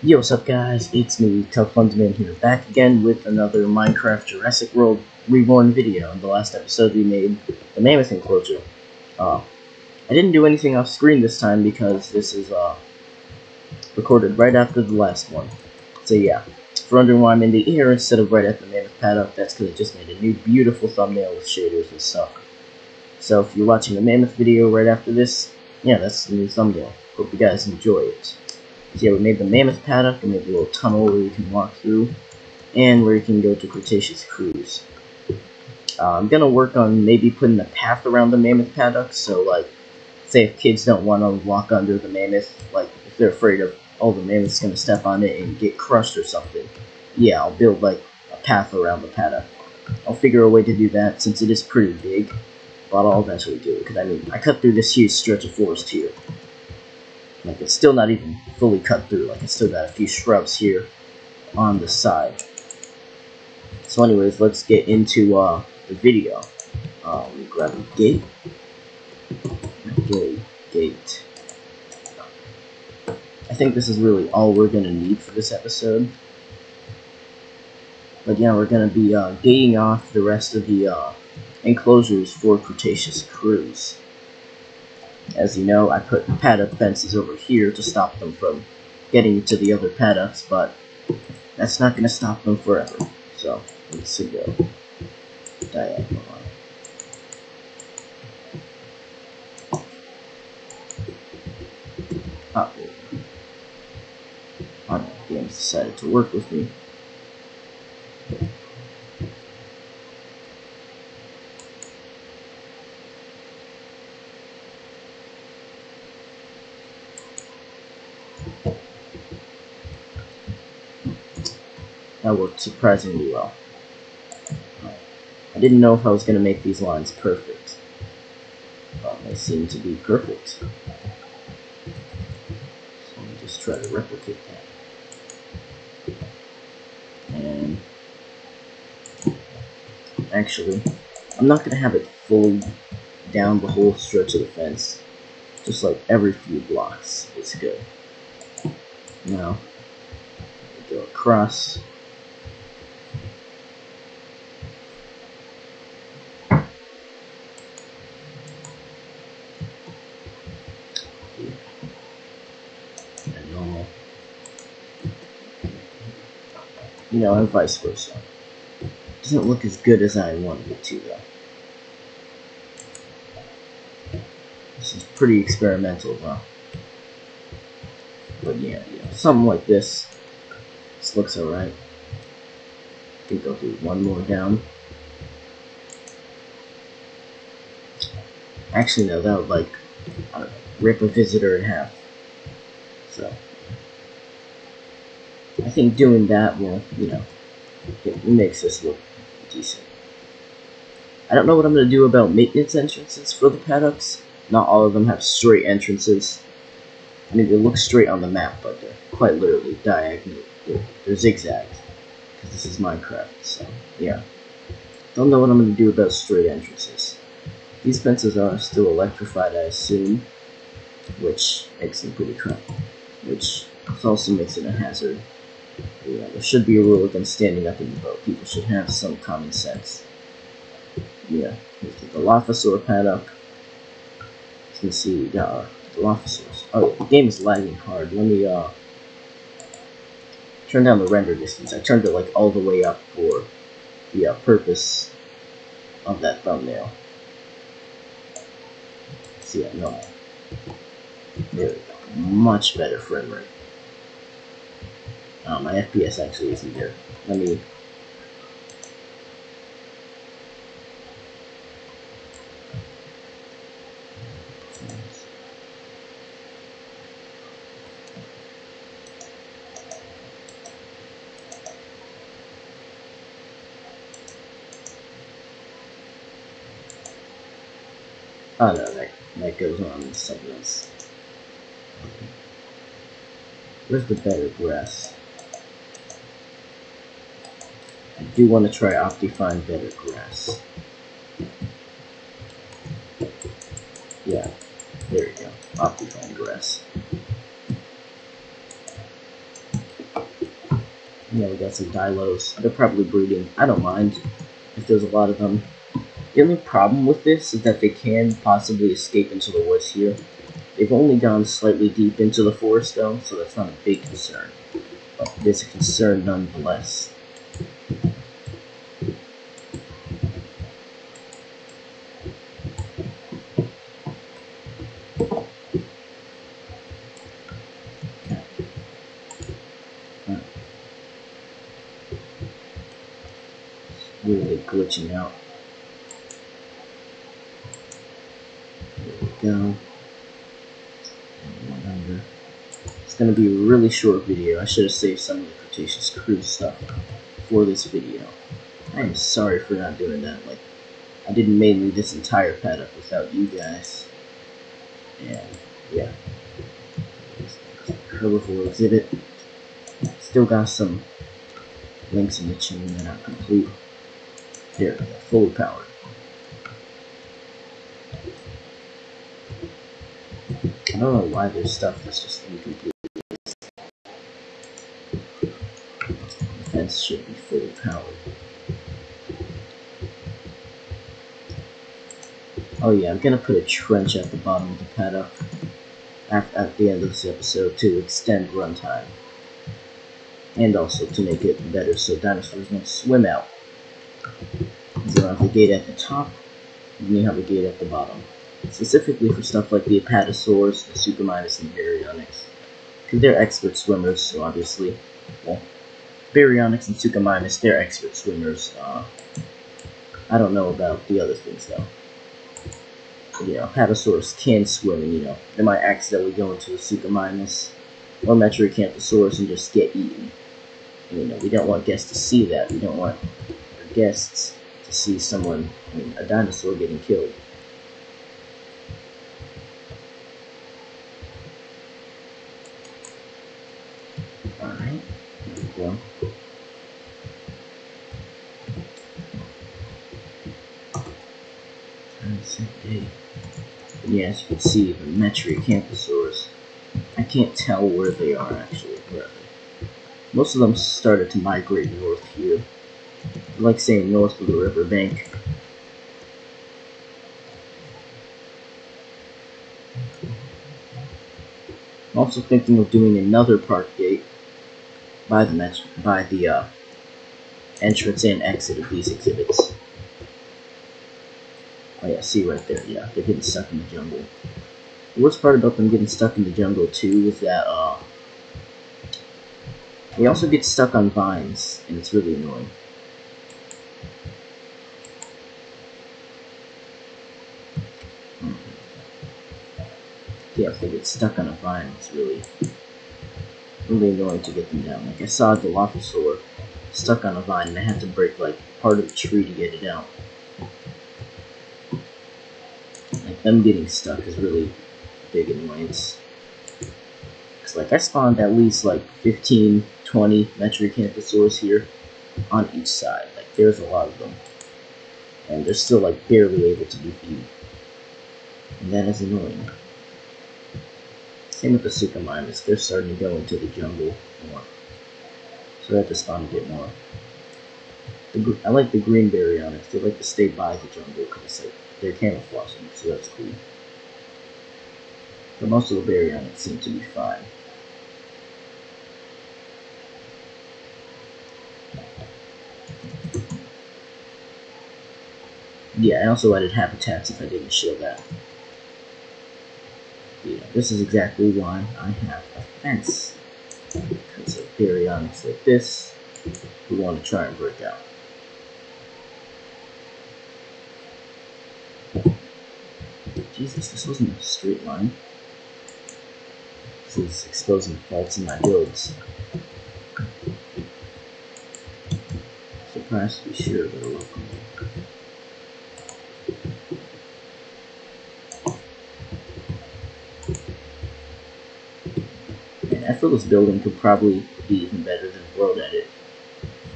Yo, what's up guys? It's me, Tough Londonman here, back again with another Minecraft Jurassic World Reborn video. In the last episode we made the Mammoth Enclosure. Uh, I didn't do anything off screen this time because this is uh, recorded right after the last one. So yeah, if you're wondering why I'm in the air instead of right at the Mammoth Paddock, that's because I just made a new beautiful thumbnail with shaders and stuff. So if you're watching the Mammoth video right after this, yeah, that's the new thumbnail. Hope you guys enjoy it. Yeah, we made the Mammoth Paddock, and made a little tunnel where you can walk through, and where you can go to Cretaceous Cruise. Uh, I'm gonna work on maybe putting a path around the Mammoth Paddock, so like, say if kids don't want to walk under the Mammoth, like if they're afraid of, oh the Mammoth's gonna step on it and get crushed or something, yeah, I'll build like a path around the paddock. I'll figure a way to do that since it is pretty big, but I'll eventually do it, because I mean, I cut through this huge stretch of forest here. Like, it's still not even fully cut through. Like, I still got a few shrubs here on the side. So anyways, let's get into uh, the video. Uh, me grab a gate. Gate. Gate. I think this is really all we're going to need for this episode. But yeah, we're going to be uh, gating off the rest of the uh, enclosures for Cretaceous Cruise. As you know, I put paddock fences over here to stop them from getting to the other paddocks, but that's not going to stop them forever. So, let's go uh, diagonal line. Oh, the game's decided to work with me. That worked surprisingly well. I didn't know if I was going to make these lines perfect. But they seem to be perfect. So let me just try to replicate that. And actually, I'm not going to have it fully down the whole stretch of the fence. Just like every few blocks is good. Now, go across. and normal. You know, and vice versa. Doesn't look as good as I wanted it to, though. This is pretty experimental, though. But yeah, yeah, something like this. This looks alright. I think I'll do one more down. Actually, no, that would like, know, rip a visitor in half. So, I think doing that will, you know, it makes this look decent. I don't know what I'm going to do about maintenance entrances for the paddocks. Not all of them have straight entrances. I mean, they look straight on the map, but they're quite literally diagonal. They're, zigzagged. Because this is Minecraft, so, yeah. Don't know what I'm going to do about straight entrances. These fences are still electrified, I assume, which makes them pretty cramped which also makes it a hazard. Yeah, there should be a rule against standing up in the boat. People should have some common sense. Yeah, here's the Dilophosaur paddock. You can see we got our Dilophosaurs. Oh, the game is lagging hard. Let me, uh, turn down the render distance. I turned it, like, all the way up for the uh, purpose of that thumbnail. See, yeah, no. There we go much better frame rate. Uh, my FPS actually isn't there. Let me. Oh no, that, that goes on something else. Where's the better grass? I do want to try Optifine better grass. Yeah, there you go. Optifine grass. Yeah, we got some Dilos. They're probably breeding. I don't mind if there's a lot of them. The only problem with this is that they can possibly escape into the woods here. They've only gone slightly deep into the forest though, so that's not a big concern. But it is a concern nonetheless. Glitching out. There we go. It's gonna be a really short video. I should have saved some of the Cretaceous Cruise stuff for this video. I am sorry for not doing that. Like, I didn't mainly this entire pad up without you guys. And, yeah. Herbivore exhibit. Still got some links in the chain that are complete. There, fully powered. I don't know why there's stuff that's just incomplete. The fence should be fully powered. Oh yeah, I'm gonna put a trench at the bottom of the paddock at, at the end of this episode to extend runtime. And also to make it better so dinosaurs don't swim out. You have the gate at the top, and you have a gate at the bottom specifically for stuff like the Apatosaurs, the Suchomimus, and Baryonyx. Because they're expert swimmers, so obviously, well, Baryonyx and Suchomimus, they're expert swimmers. Uh, I don't know about the other things, though. You know, Apatosaurus can swim, you know, they might accidentally go into a Suchomimus or Metriacanthosaurus and just get eaten. You know, we don't want guests to see that. We don't want our guests to see someone, I mean, a dinosaur getting killed. Yeah, as you can see, the Metriacanthosaurus. I can't tell where they are actually. Where are they? Most of them started to migrate north like saying north of the riverbank. I'm also thinking of doing another park gate by the by the uh, entrance and exit of these exhibits. Oh yeah, see right there, yeah, they're getting stuck in the jungle. The worst part about them getting stuck in the jungle too is that uh they also get stuck on vines, and it's really annoying. Hmm. Yeah, if they get stuck on a vine, it's really really annoying to get them down. Like I saw the Dilophosaur stuck on a vine and I had to break like part of the tree to get it out. Like them getting stuck is really big annoyance. Cause like I spawned at least like 15, 20 Metriacanthosaurs here on each side. Like there's a lot of them. And they're still like barely able to be viewed. And that is annoying. Same with the Suchomimus, they're starting to go into the jungle more. So I have to spawn a bit more. The, I like the green baryonyx, they like to stay by the jungle because like, they're camouflaging, so that's cool. But most of the baryonyx seem to be fine. Yeah, I also added habitats if I didn't show that yeah, this is exactly why I have a fence. Because of baryonyx like this, we want to try and break out. Jesus, this wasn't a straight line. This is exposing faults in my builds. Surprised to be sure that it'll I this building could probably be even better than World Edit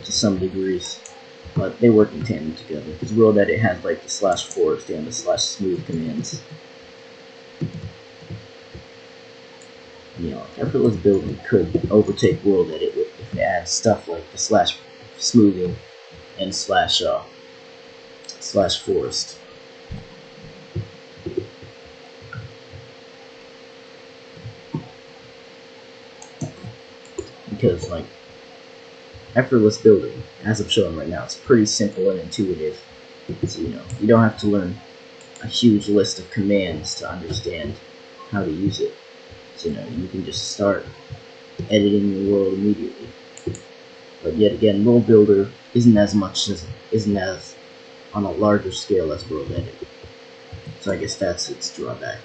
to some degrees, but they work in tandem together because World Edit has like the slash forest and the slash smooth commands. You know, this building could overtake World Edit if it adds stuff like the slash smoothing and slash uh, slash forest. Because like effortless building, as I'm showing right now, it's pretty simple and intuitive. So you know, you don't have to learn a huge list of commands to understand how to use it. So you know, you can just start editing your world immediately. But yet again, World Builder isn't as much as isn't as on a larger scale as World Edit. So I guess that's its drawback.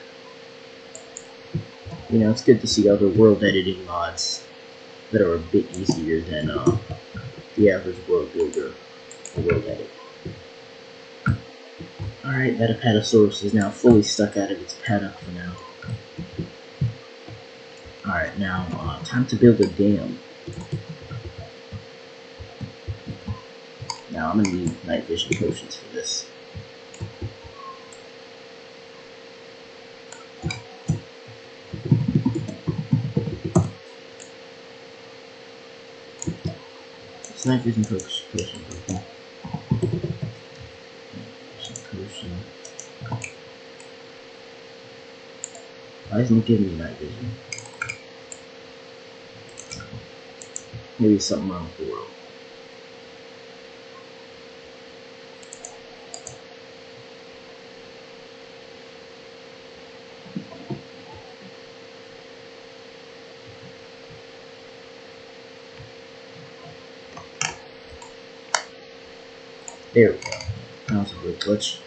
You know, it's good to see other world editing mods that are a bit easier than uh, the average world builder or world edit. Alright, Metapatosaurus is now fully stuck out of its paddock for now. Alright, now, uh, time to build a dam. Now, I'm gonna need night vision potions for this. Vision potion. potion, potion. potion. Why isn't it giving me night vision? Maybe something wrong with the world. There we go. That was a good glitch.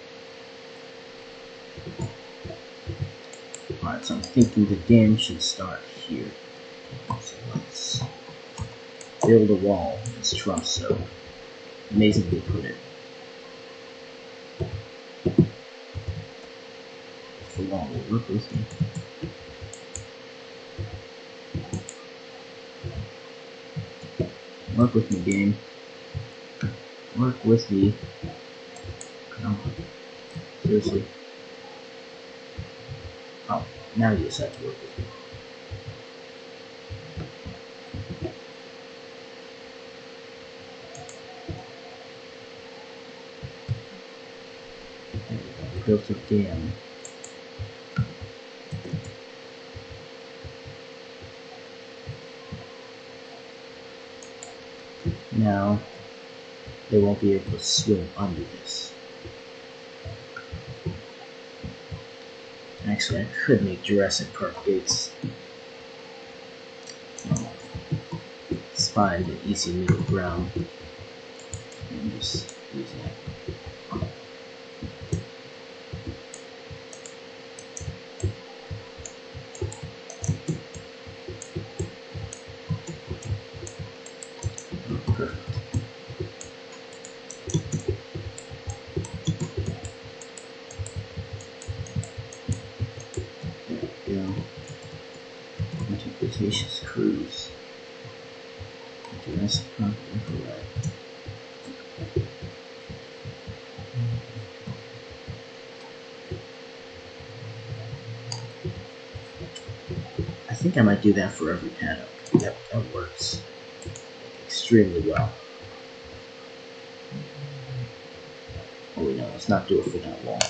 Alright, so I'm thinking the dam should start here. So let's build a wall, as Trump so amazingly put it. The wall will work with me. Work with me, game. Work with me. Come on. Seriously. Oh, now you decide to work with me. Built a dam. Now, they won't be able to swim under this. Actually, I could make Jurassic Park gates. Find an easy middle ground and just use that. Interpretations cruise. Jurassic Park infrared. I think I might do that for every paddock. Yep, that works extremely well. Oh no, let's not do it for that wall.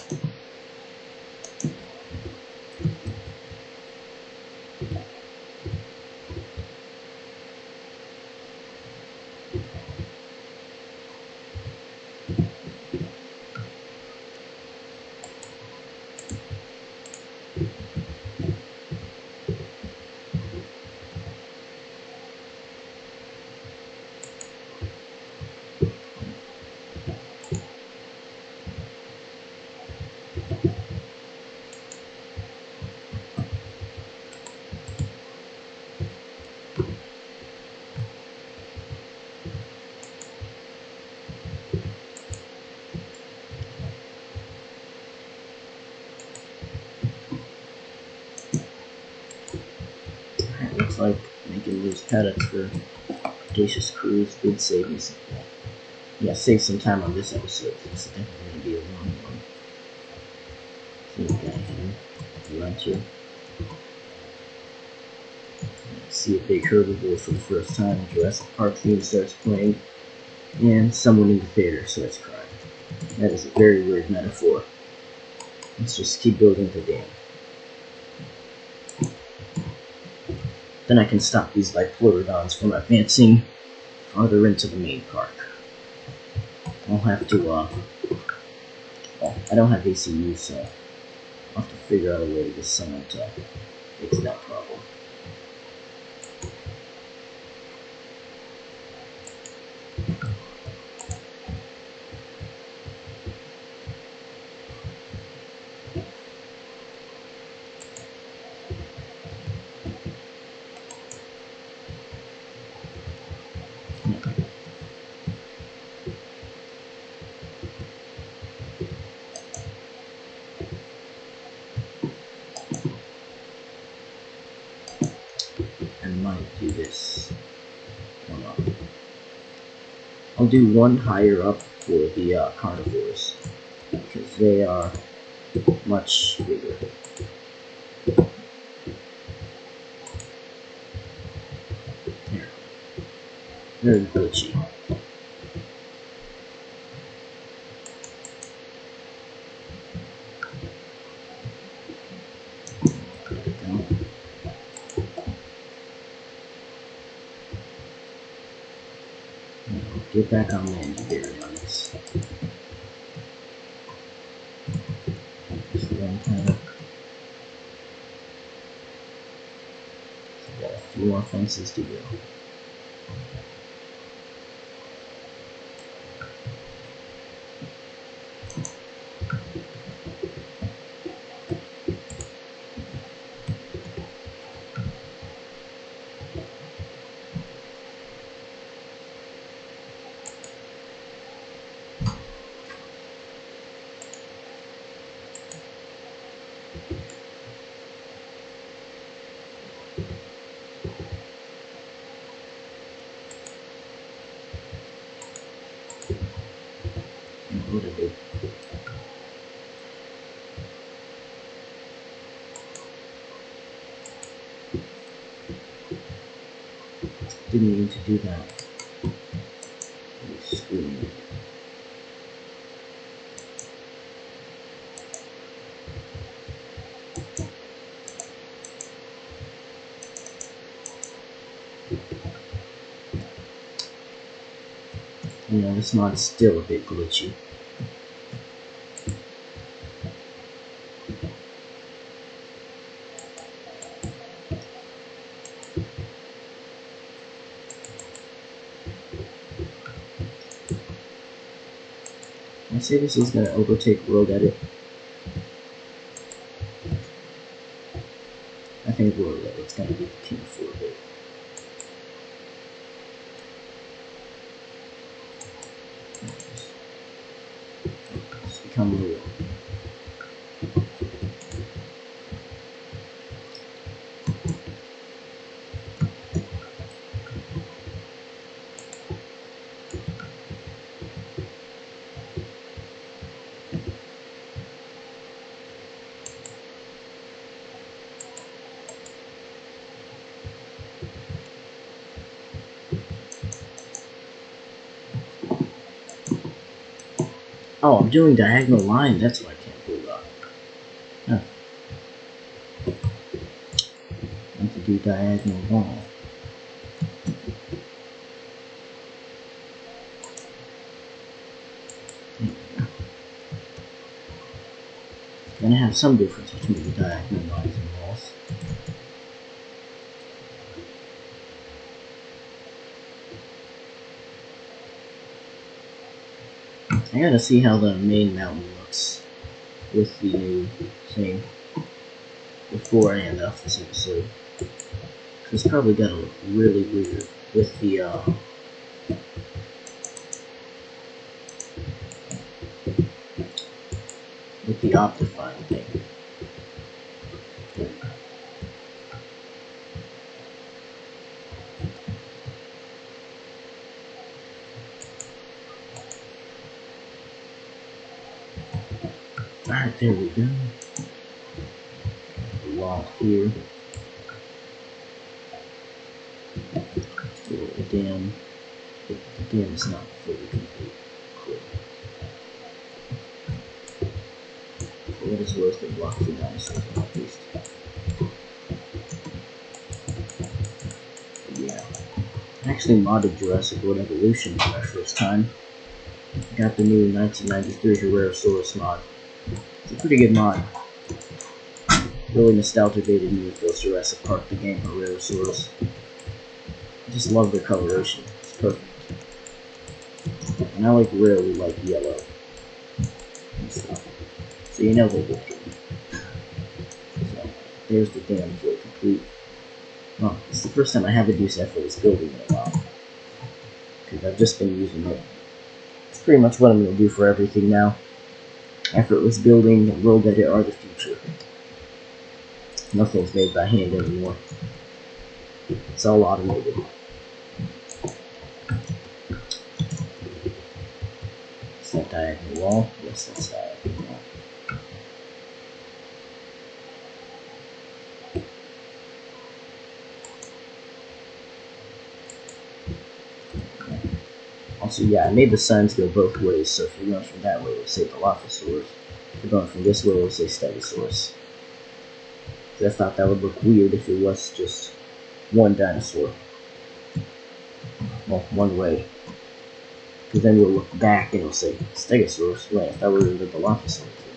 Alright, looks like making those paddocks for Cretaceous Cruise did save me some time. Yeah, save some time on this episode. It's definitely gonna be a long one. So we got here. Let's see a big herbivore for the first time, Jurassic Park theme starts playing, and someone in the theater starts crying. That is a very weird metaphor. Let's just keep building the dam. Then I can stop these Dipleurodons from advancing farther into the main park. I'll have to, uh, well, I don't have ACU, so I'll have to figure out a way to get someone to fix that problem. might do this. I'll do one higher up for the uh, carnivores because they are much bigger. Here. Very glitchy. Get back on land, you got a few more fences to go. What a big Didn't mean to do that. You know, this mod is still a bit glitchy. This is gonna overtake World Edit. I think World Edit's gonna be the king for a bit. Just become real. Oh, I'm doing diagonal line. That's why I can't pull up. Huh. I have to do diagonal wall. Gonna have some difference between the diagonal lines and walls. I gotta see how the main mountain looks with the new thing before I end off this episode. It's probably gonna look really weird with the uh, with the Optifine thing. Alright, there we go. Wall here. The, the dam is not fully complete. Cool. What is worth, it blocks the dinosaurs at least. Yeah. I actually modded Jurassic World Evolution for my first time. Got the new 1993 Herrerasaurus mod. A pretty good mod. Really nostalgic baited me with those Jurassic Park the game Herrerasaurus. I just love the coloration. It's perfect. And I like really like yellow and stuff. So you know they look good. So there's the dam for complete. Well, it's the first time I haven't used that for this building in a while. Because I've just been using it. It's pretty much what I'm going to do for everything now. Effortless building world edit are the future. Nothing's made by hand anymore. It's all automated. Is that diagonal wall? Yes, that's diagonal wall. Also, yeah, I made the signs go both ways, so if you're going from that way, it'll say Dilophosaurus. If you're going from this way, it'll say Stegosaurus. I thought that would look weird if it was just one dinosaur. Well, one way. Because then you'll look back and it'll say Stegosaurus. Wait, I thought we were the Dilophosaurus.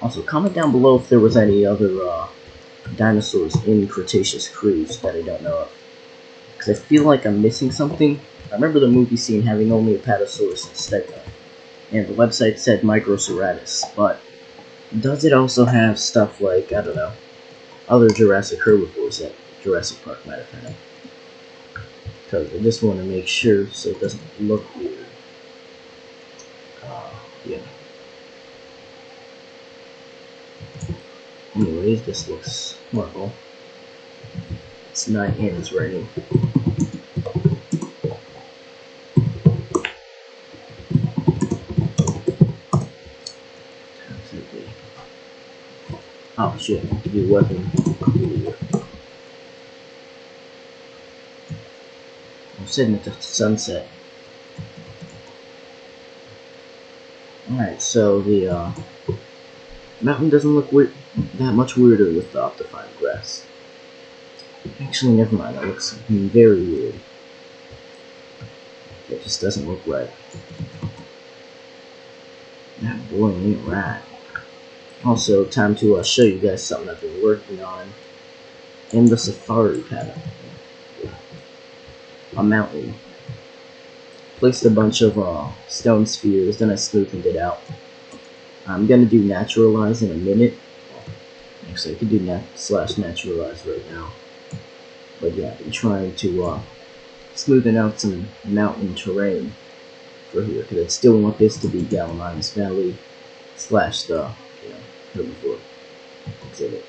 Also, comment down below if there was any other uh, dinosaurs in Cretaceous cruise that I don't know of. Because I feel like I'm missing something. I remember the movie scene having only Apatosaurus and Stega, and the website said Microceratus, but does it also have stuff like, I don't know, other Jurassic herbivores that Jurassic Park might have had? Because I just want to make sure so it doesn't look weird. Uh, yeah. Anyways, this looks horrible. It's not and it's raining. Oh shit, the weapon. I'm sitting at the sunset. Alright, so the uh, mountain doesn't look weird, that much weirder with the optified grass. Actually, never mind, that looks very weird. It just doesn't look right. That boy ain't right. Also, time to uh, show you guys something I've been working on in the safari pattern. A mountain. Placed a bunch of uh, stone spheres, then I smoothed it out. I'm gonna do naturalize in a minute. Actually, I could do nat slash naturalize right now. But yeah, I've been trying to uh, smoothen out some mountain terrain for here, because I still want this to be Gallimimus Valley slash the, you know, herbivore exhibit.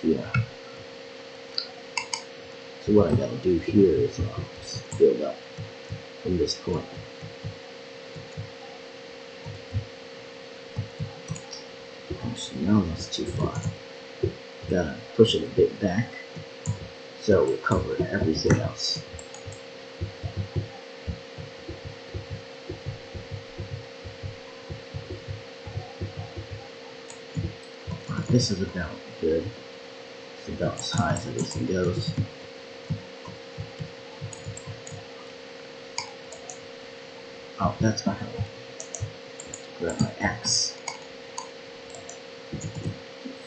So yeah. So what I gotta do here is uh, build up from this point. Actually, no, that's too far. Gotta push it a bit back so we'll cover everything else. This is about good. It's about as high as everything goes. Oh, that's my help. Grab my axe.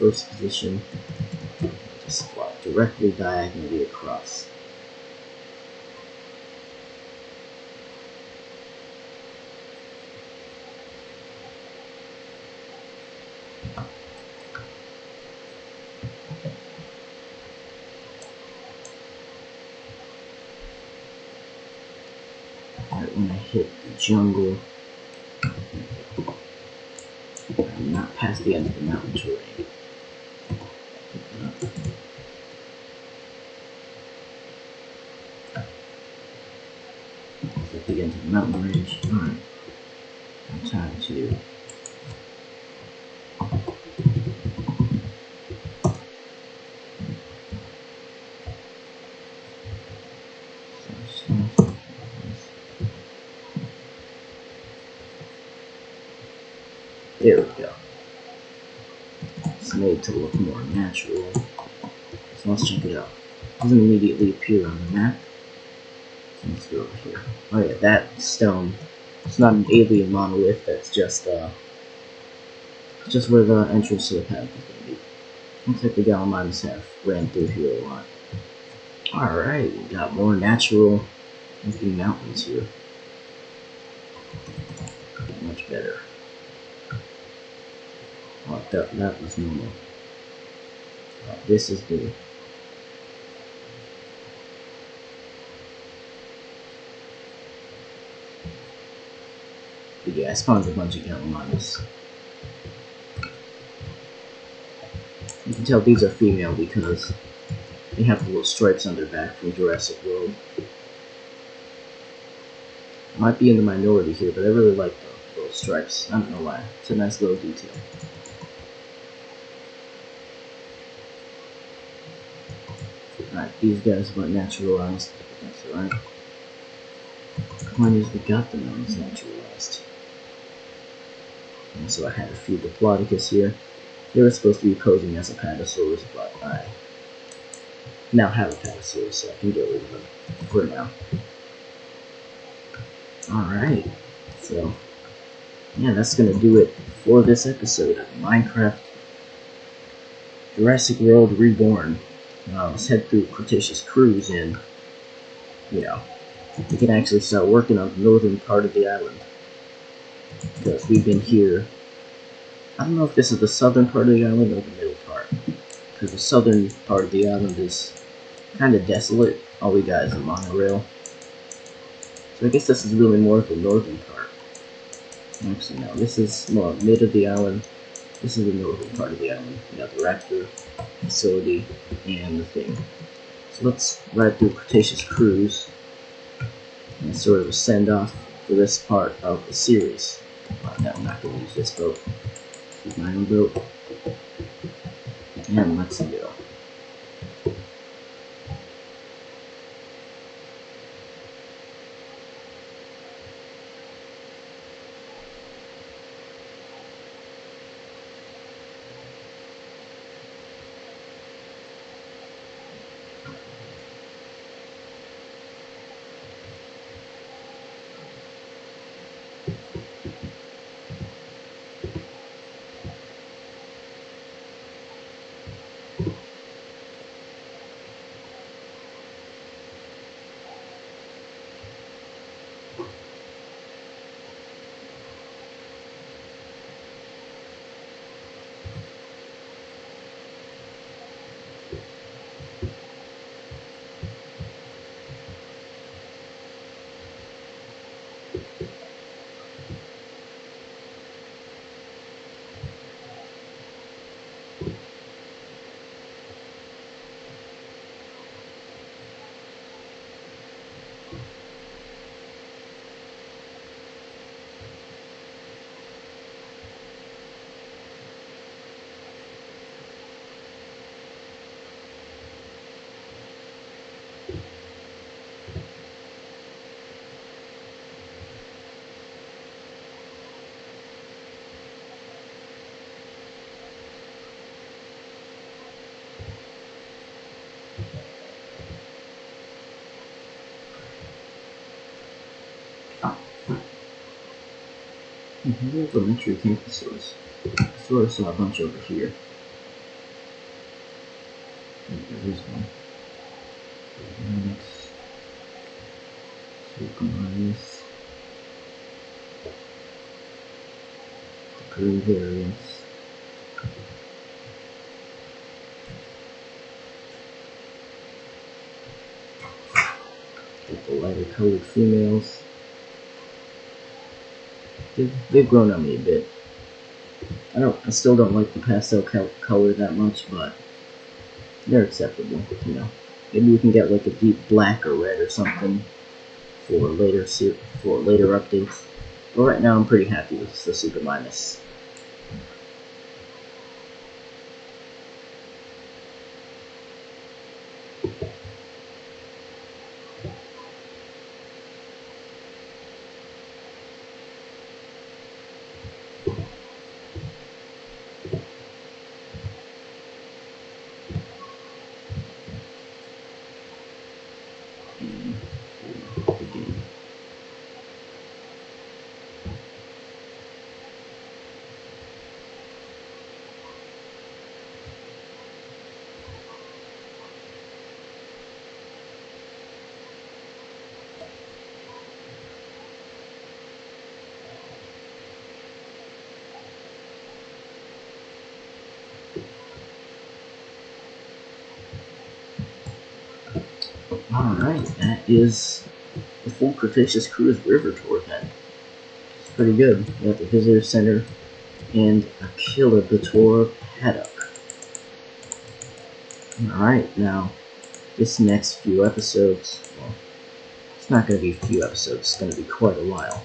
First position. Just walk directly diagonally across. Right when I hit the jungle, I'm not past the end of the mountain okay, mountain range. Alright. I'm to. There we go. It's made to look more natural. So let's check it out. It doesn't immediately appear on the map stone. It's not an alien monolith, that's just uh just where the entrance to the path is gonna be. Looks like the Gallimimus have ran through here a lot. Alright, we got more natural looking mountains here. Much better. Oh, that, that was normal. Oh, this is new. But yeah, I spawned a bunch of Gallimimus. You can tell these are female because they have the little stripes on their back from Jurassic World. I might be in the minority here, but I really like the little stripes. I don't know why. It's a nice little detail. Alright, these guys went naturalized. That's alright. Point is, we got the ones naturalized. And so I had a few Diplodocus here. They were supposed to be posing as a Apatosaurus, but I now have a Apatosaurus, so I can get rid of them for now. Alright, so yeah, that's gonna do it for this episode of Minecraft Jurassic World Reborn. Uh, let's head through Cretaceous Cruise and, you know, we can actually start working on the northern part of the island. Because we've been here I don't know if this is the southern part of the island or the middle part. Because the southern part of the island is kind of desolate. All we got is a monorail. So I guess this is really more of the northern part. Actually, no. This is more mid of the island. This is the northern part of the island. We got the raptor facility and the thing. So let's ride through Cretaceous Cruise and sort of a send off for this part of the series. Uh, no, I'm not going to use this boat my own boat. And let's go. Here's the entry Camptosaurus. Sort of saw a bunch over here. There's one. Next. Suchomimus. The green variants. Get the lighter colored females. They've, they've grown on me a bit. I don't. I still don't like the pastel color that much, but they're acceptable. You know, maybe we can get like a deep black or red or something for later for later updates. But right now, I'm pretty happy with the Suchomimus. Alright, that is the full Cretaceous Cruise River Tour then. It's pretty good. We got the Visitor Center and a killer Batora paddock. Alright, now, this next few episodes, well, it's not going to be a few episodes, it's going to be quite a while.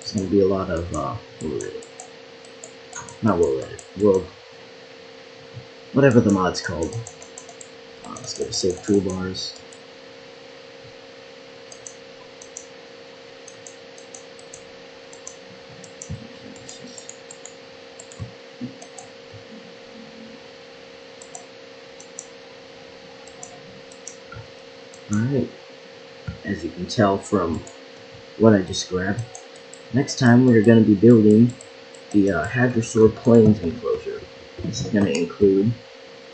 It's going to be a lot of, uh, World. Not World World, whatever the mod's called. Uh, let's go to save toolbars. Alright, as you can tell from what I just grabbed, next time we're going to be building the uh, Hadrosaur Plains enclosure. This is going to include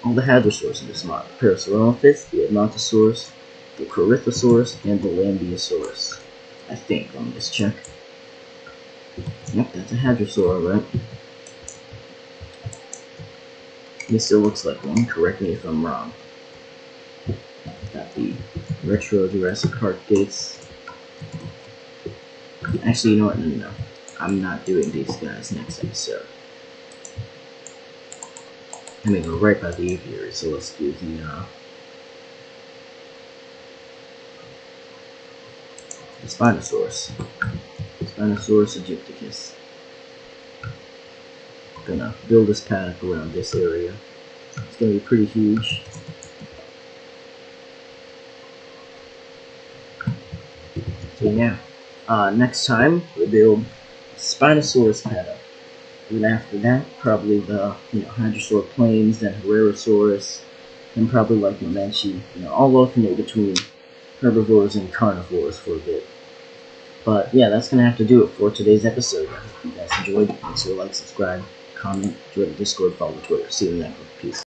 all the Hadrosaurs in this mod, the Parasaurolophus, the Edmontosaurus, the Corythosaurus, and the Lambeosaurus. I think, let me just check. Yep, that's a Hadrosaur, right? He still looks like one, correct me if I'm wrong. Got the retro Jurassic Park gates. Actually, you know what? No, no, no. I'm not doing these guys next episode. I mean, we're right by the aviary, so let's do the, uh, the Spinosaurus. Spinosaurus aegypticus. Gonna build this paddock around this area. It's gonna be pretty huge. So yeah, uh, next time we'll build Spinosaurus paddock. And after that, probably the you know Hadrosaur Plains, then Herrerasaurus, and probably like Mamenchi. You know, all alternate between herbivores and carnivores for a bit. But yeah, that's gonna have to do it for today's episode. I hope you guys enjoyed. Make sure to like, subscribe, comment, join the Discord, follow the Twitter. See you in the next one. Peace.